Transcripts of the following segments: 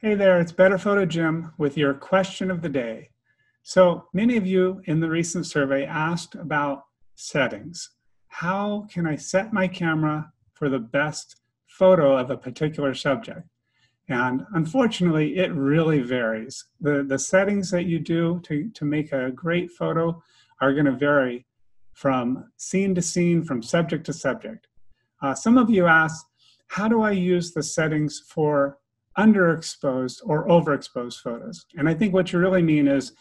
Hey there, it's Better Photo Jim with your question of the day. So many of you in the recent survey asked about settings. How can I set my camera for the best photo of a particular subject? And unfortunately, it really varies. The, the settings that you do to, to make a great photo are going to vary from scene to scene, from subject to subject. Uh, some of you asked, how do I use the settings for underexposed or overexposed photos? And I think what you really mean is,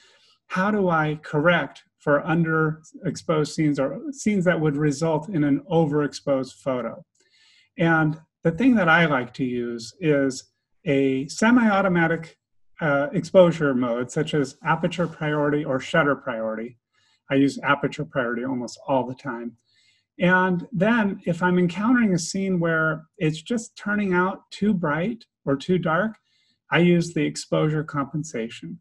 how do I correct for underexposed scenes or scenes that would result in an overexposed photo? And the thing that I like to use is a semi-automatic uh, exposure mode, such as aperture priority or shutter priority. I use aperture priority almost all the time. And then if I'm encountering a scene where it's just turning out too bright or too dark, I use the exposure compensation.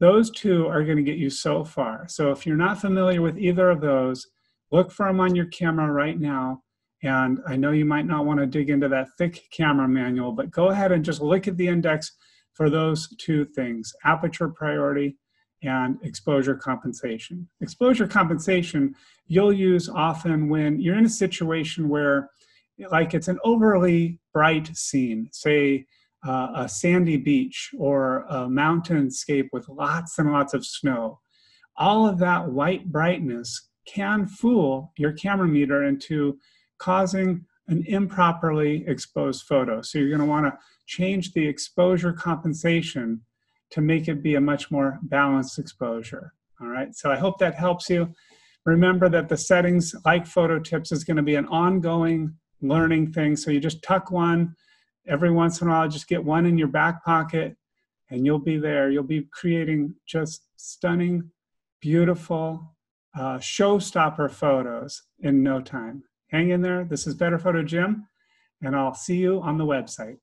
Those two are going to get you so far. So if you're not familiar with either of those, look for them on your camera right now. And I know you might not want to dig into that thick camera manual, but go ahead and just look at the index for those two things, aperture priority and exposure compensation. Exposure compensation you'll use often when you're in a situation where like it's an overly bright scene, say uh, a sandy beach or a mountainscape with lots and lots of snow. All of that white brightness can fool your camera meter into causing an improperly exposed photo. So you're going to want to change the exposure compensation to make it be a much more balanced exposure. All right, so I hope that helps you. Remember that the settings, like photo tips, is going to be an ongoing learning thing. So you just tuck one every once in a while, just get one in your back pocket and you'll be there. You'll be creating just stunning, beautiful, uh, showstopper photos in no time. Hang in there. This is Better Photo Jim, and I'll see you on the website.